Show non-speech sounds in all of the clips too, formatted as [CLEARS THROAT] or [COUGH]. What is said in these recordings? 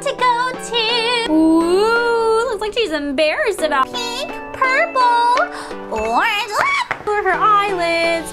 To go to. Ooh, looks like she's embarrassed about pink, purple, orange. For her eyelids.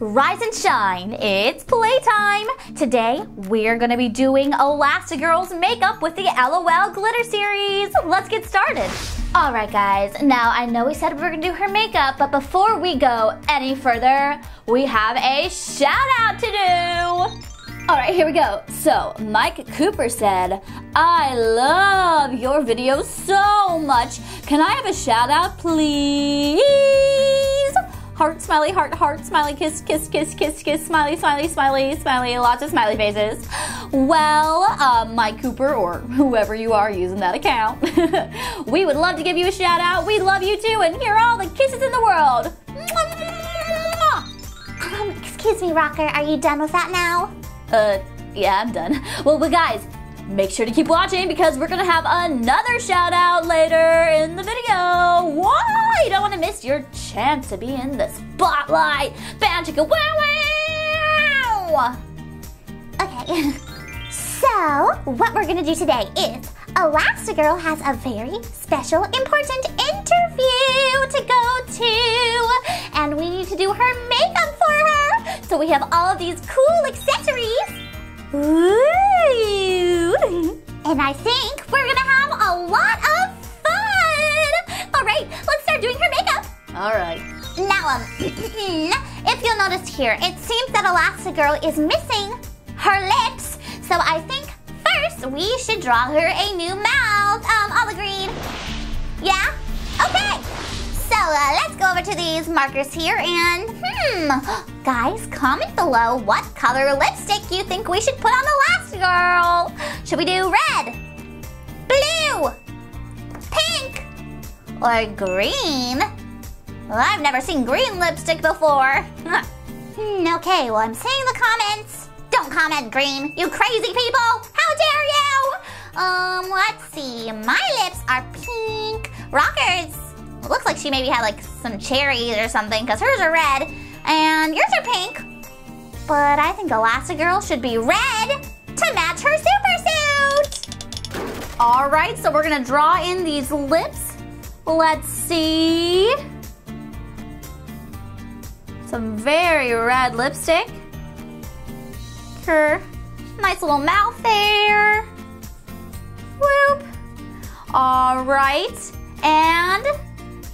Rise and shine, it's playtime! Today, we're gonna be doing Elastigirl's makeup with the LOL Glitter Series! Let's get started! Alright guys, now I know we said we were gonna do her makeup, but before we go any further, we have a shout out to do! Alright, here we go. So, Mike Cooper said, I love your videos so much. Can I have a shout out, please? Heart, smiley, heart, heart, smiley, kiss, kiss, kiss, kiss, kiss, smiley, smiley, smiley, smiley, lots of smiley faces. Well, uh, Mike Cooper, or whoever you are using that account, [LAUGHS] we would love to give you a shout out. We love you too, and here are all the kisses in the world. Um, excuse me, Rocker, are you done with that now? Uh, yeah, I'm done. Well, but guys, make sure to keep watching because we're gonna have another shout out later in the video. Why? You don't want to miss your chance to be in the spotlight. Bam, chicka, wow, wow. Okay. [LAUGHS] so, what we're gonna do today is Elastigirl has a very special, important interview to go to, and we need to do her makeup for her. So we have all of these cool accessories. Ooh. And I think we're gonna have a lot of fun. All right, let's start doing her makeup. All right. Now, um, [CLEARS THROAT] if you'll notice here, it seems that Elastigirl is missing her lips. So I think first we should draw her a new mouth. Um, olive green. Yeah? Okay. So uh, let's go over to these markers here and, hmm, guys, comment below what color lipstick you think we should put on Elastigirl. Should we do red, blue, pink, or green? Well, I've never seen green lipstick before. [LAUGHS] Okay, well, I'm seeing the comments. Don't comment green, you crazy people! How dare you! Um, let's see. My lips are pink. Rockers. It looks like she maybe had like some cherries or something because hers are red. And yours are pink. But I think Elastigirl should be red to match her super suit. All right, so we're gonna draw in these lips. Let's see. Some very red lipstick. Her nice little mouth there. Whoop. All right, and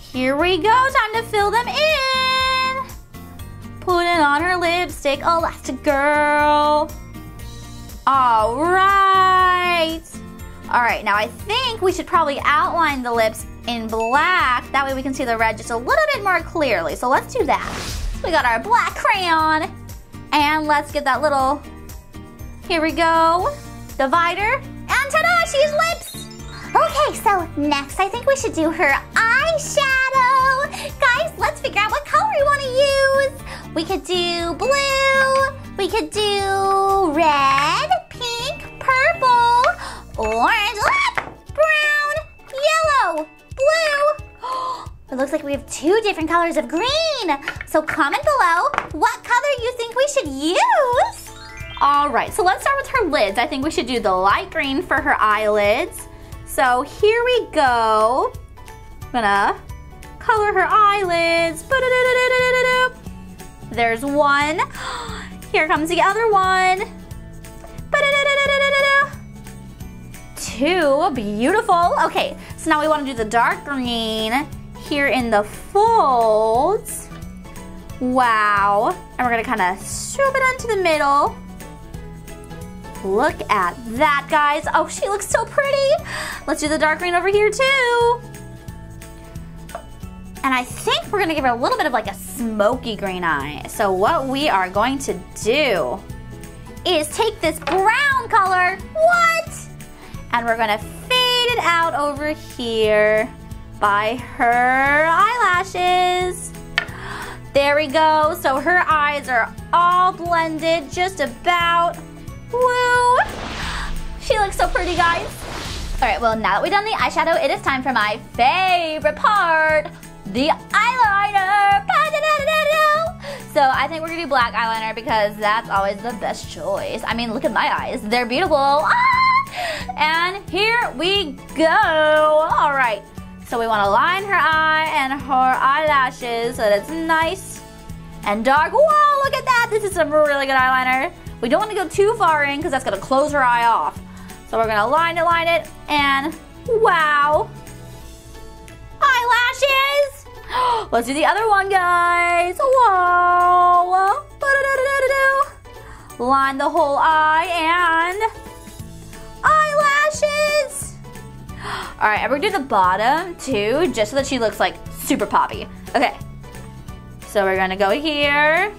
here we go. Time to fill them in. Put it on her lipstick, Elastigirl. All right. All right, now I think we should probably outline the lips in black. That way we can see the red just a little bit more clearly. So let's do that. We got our black crayon. And let's get that little, here we go, divider. And ta-da, she's lips. Okay, so next I think we should do her eyeshadow. Guys, let's figure out what color we want to use. We could do blue, we could do red, pink, purple, orange, brown, yellow, blue. [GASPS] It looks like we have two different colors of green. So comment below what color you think we should use. All right, so let's start with her lids. I think we should do the light green for her eyelids. So here we go. I'm gonna color her eyelids. There's one. [GASPS] Oh, Here comes the other one. Two, beautiful. Okay, so now we wanna do the dark green here in the folds. Wow. And we're gonna kind of swoop it into the middle. Look at that, guys. Oh, she looks so pretty. Let's do the dark green over here too. And I think we're gonna give her a little bit of like a smoky green eye. So what we are going to do is take this brown color, what? And we're gonna fade it out over here by her eyelashes. There we go. So her eyes are all blended just about. Woo! She looks so pretty, guys. All right, well, now that we've done the eyeshadow, it is time for my favorite part, the eyeliner. So I think we're gonna do black eyeliner because that's always the best choice. I mean, look at my eyes. They're beautiful. Ah! And here we go. All right. So we wanna line her eye and her eyelashes so that it's nice and dark. Whoa, look at that. This is some really good eyeliner. We don't wanna go too far in because that's gonna close her eye off. So we're gonna line it, line it, and wow. Eyelashes! [GASPS] Let's do the other one, guys. Whoa. Line the whole eye and eyelashes. [GASPS] All right, we're gonna do the bottom too, just so that she looks like super poppy. Okay, so we're gonna go here.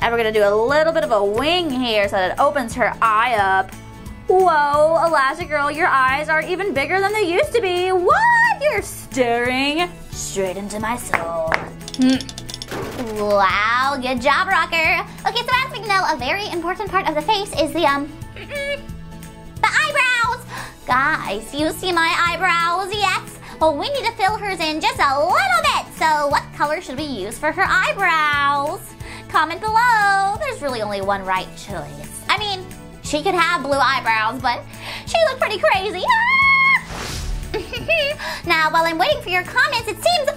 And we're gonna do a little bit of a wing here so that it opens her eye up. Whoa, Elastigirl, your eyes are even bigger than they used to be. What? You're staring straight into my soul. Wow, good job, Rocker. Okay, so as we know, a very important part of the face is the, um, the eyebrows. Guys, you see my eyebrows? Yes. Well, we need to fill hers in just a little bit. So what color should we use for her eyebrows? Comment below. There's really only one right choice. I mean, she could have blue eyebrows, but she looked pretty crazy. [LAUGHS] [LAUGHS] now, while I'm waiting for your comments, it seems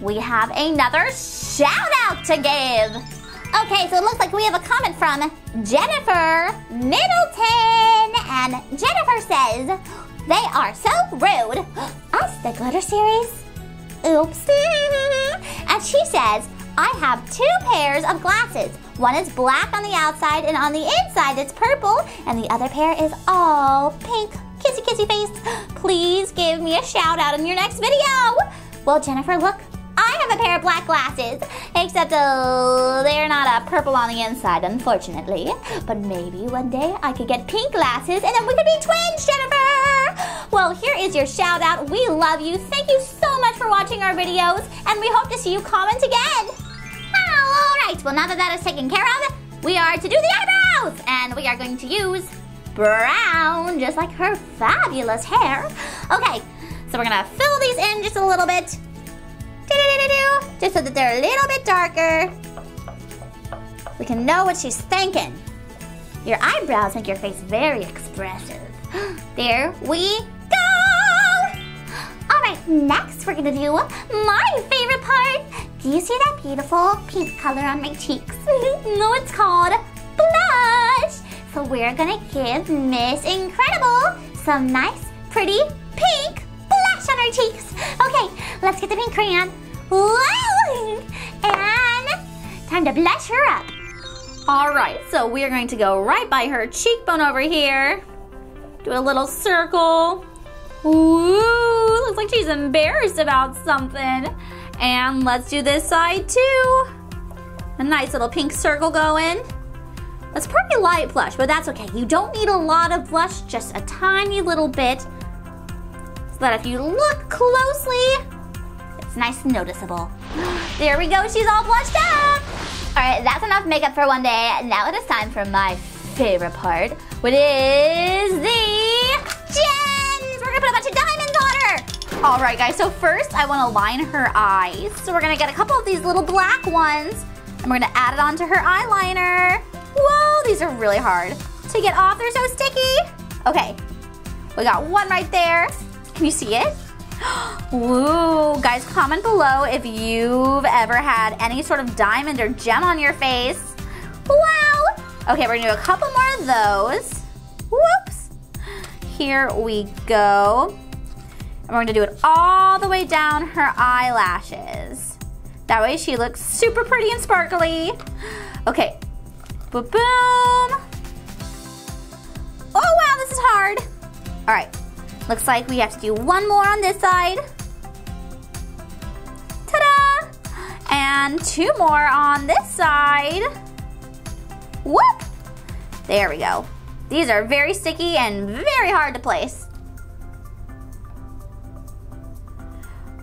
we have another shout out to give. Okay, so it looks like we have a comment from Jennifer Middleton. And Jennifer says, they are so rude. Us, the glitter series? Oops. [LAUGHS] and she says, I have two pairs of glasses. One is black on the outside and on the inside it's purple, and the other pair is all pink. Kissy kissy face. Please give me a shout out in your next video. Well, Jennifer, look, I have a pair of black glasses, except uh, they're not a purple on the inside, unfortunately. But maybe one day I could get pink glasses and then we could be twins, Jennifer! Well, here is your shout out. We love you. Thank you so much for watching our videos, and we hope to see you comment again. All right, well, now that that is taken care of, we are to do the eyebrows, and we are going to use brown, just like her fabulous hair. Okay, so we're gonna fill these in just a little bit just so that they're a little bit darker. We can know what she's thinking. Your eyebrows make your face very expressive. [GASPS] There we go! Alright, next we're gonna do my favorite part. Do you see that beautiful pink color on my cheeks? [LAUGHS] no, it's called blush. So we're gonna give Miss Incredible some nice, pretty pink blush on her cheeks. Okay, let's get the pink crayon. And time to blush her up. All right, so we are going to go right by her cheekbone over here. Do a little circle. Ooh, looks like she's embarrassed about something. And let's do this side too. A nice little pink circle going. That's pretty light blush, but that's okay. You don't need a lot of blush, just a tiny little bit. So that if you look closely, it's nice and noticeable. [GASPS] There we go, she's all blushed up. All right, that's enough makeup for one day. Now it is time for my favorite part, which is the gems. We're gonna put a bunch of diamonds on her. All right, guys, so first I wanna line her eyes. So we're gonna get a couple of these little black ones, and we're gonna add it onto her eyeliner. Whoa, these are really hard to get off. They're so sticky. Okay, we got one right there. Can you see it? [GASPS] Ooh, guys, comment below if you've ever had any sort of diamond or gem on your face. Wow! Okay, we're gonna do a couple more of those. Whoops! Here we go. And we're gonna do it all the way down her eyelashes. That way she looks super pretty and sparkly. Okay, boom, boom. Oh wow, this is hard. All right, Looks like we have to do one more on this side. Ta-da! And two more on this side. Whoop! There we go. These are very sticky and very hard to place.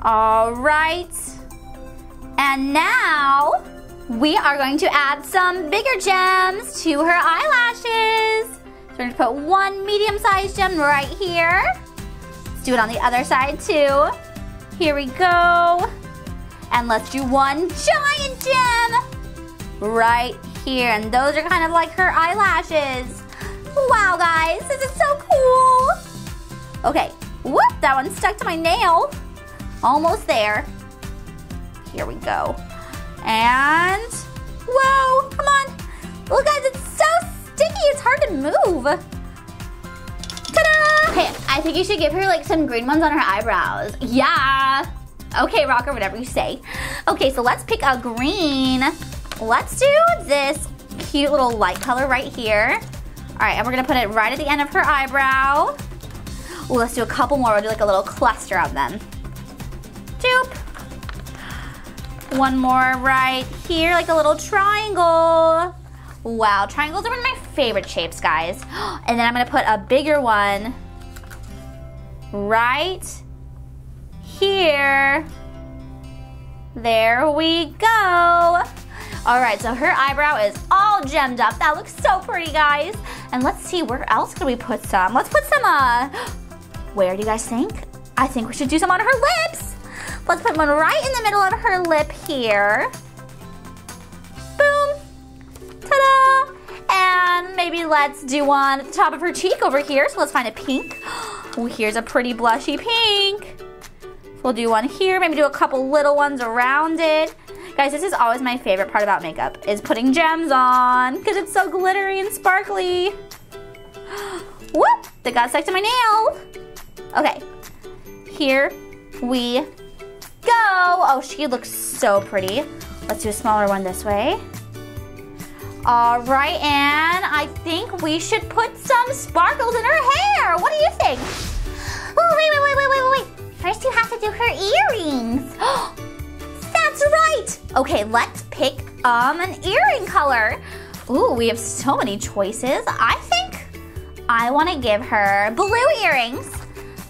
All right. And now we are going to add some bigger gems to her eyelashes. So we're gonna put one medium-sized gem right here. Let's do it on the other side too. Here we go. And let's do one giant gem right here. And those are kind of like her eyelashes. Wow, guys, this is so cool. Okay, whoop, that one stuck to my nail. Almost there. Here we go. And, whoa, come on. Look guys, it's so sticky, it's hard to move. Ta-da! Okay, I think you should give her like some green ones on her eyebrows. Yeah. Okay, Rocker, whatever you say. Okay, so let's pick a green. Let's do this cute little light color right here. All right, and we're gonna put it right at the end of her eyebrow. Ooh, let's do a couple more. We'll do like a little cluster of them. Doop. One more right here, like a little triangle. Wow, triangles are one of my favorite shapes, guys. [GASPS] And then I'm gonna put a bigger one right here. There we go. All right, so her eyebrow is all gemmed up. That looks so pretty, guys. And let's see, where else could we put some? Let's put some, uh, [GASPS] where do you guys think? I think we should do some on her lips. Let's put one right in the middle of her lip here. Boom. Ta-da. And maybe let's do one at the top of her cheek over here. So let's find a pink. [GASPS] Oh, here's a pretty blushy pink. We'll do one here, maybe do a couple little ones around it. Guys, this is always my favorite part about makeup, is putting gems on, because it's so glittery and sparkly. [GASPS] Whoop, that got stuck to my nail. Okay, here we go. Oh, she looks so pretty. Let's do a smaller one this way. All right, and I think we should put some sparkles in her hair. What do you think? Oh, wait, wait, wait, wait, wait, wait. First, you have to do her earrings. [GASPS] That's right. Okay, let's pick um an earring color. Ooh, we have so many choices. I think I want to give her blue earrings.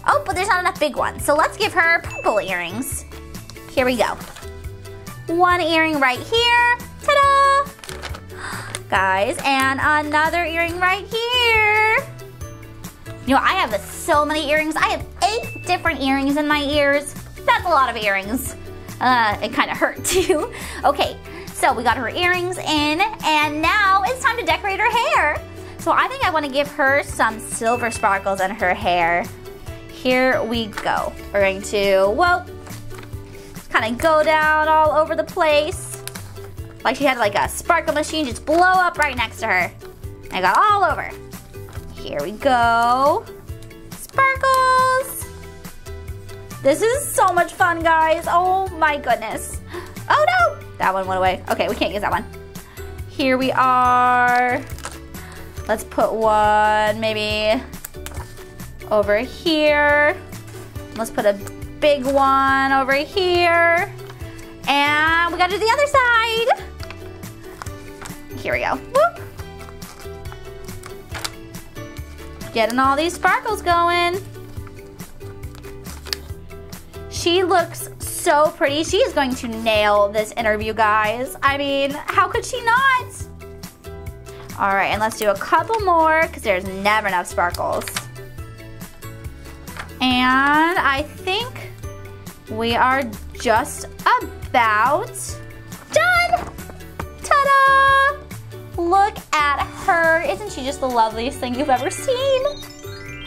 Oh, but there's not enough big ones. So let's give her purple earrings. Here we go. One earring right here. Ta-da! [GASPS] Guys, and another earring right here. You know, I have so many earrings. I have eight different earrings in my ears. That's a lot of earrings. Uh, it kind of hurt [LAUGHS] too. Okay, so we got her earrings in, and now it's time to decorate her hair. So I think I want to give her some silver sparkles in her hair. Here we go. We're going to, well, kind of go down all over the place. Like she had like a sparkle machine just blow up right next to her. I got all over. Here we go. Sparkles. This is so much fun, guys. Oh my goodness. [GASPS] Oh no, that one went away. Okay, we can't use that one. Here we are. Let's put one maybe over here. Let's put a big one over here. And we gotta do the other side. Here we go. Whoop. Getting all these sparkles going. She looks so pretty. She is going to nail this interview, guys. I mean, how could she not? All right, and let's do a couple more because there's never enough sparkles. And I think we are just about done. Ta-da! Look at her. Isn't she just the loveliest thing you've ever seen?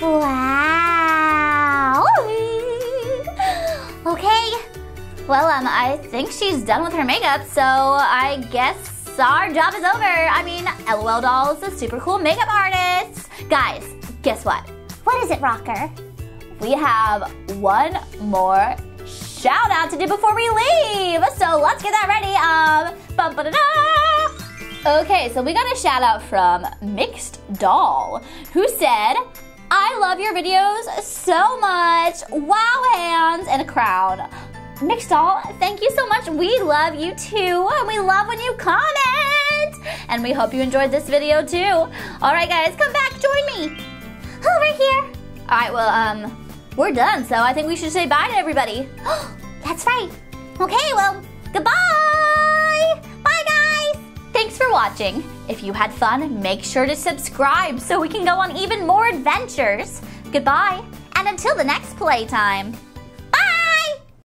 Wow. [GASPS] Okay. Well, um, I think she's done with her makeup, so I guess our job is over. I mean, LOL Doll is a super cool makeup artist. Guys, guess what? What is it, Rocker? We have one more shout out to do before we leave. So let's get that ready. Um, ba, da, da. Okay, so we got a shout out from Mixed Doll, who said, I love your videos so much. Wow hands and a crown. Mixed Doll, thank you so much. We love you too. And we love when you comment. And we hope you enjoyed this video too. All right, guys, come back, join me. Over here. All right, well, um, we're done, so I think we should say bye to everybody. [GASPS] That's right. Okay, well, goodbye. Bye, guys. Thanks for watching. If you had fun, make sure to subscribe so we can go on even more adventures. Goodbye, and until the next playtime.